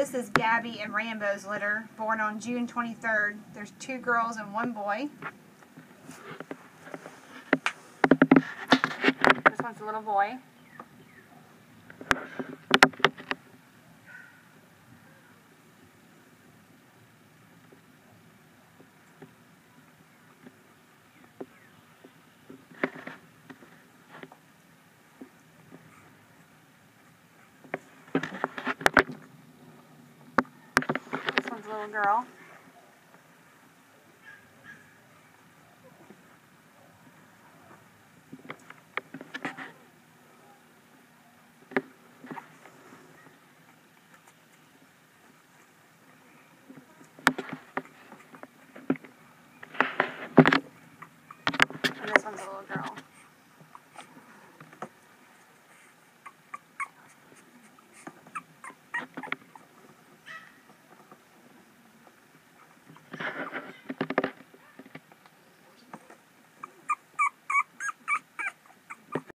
this is Gabby and Rambo's litter, born on June 23rd. There's two girls and one boy. This one's a little boy. This one's a little girl. This one's a little girl.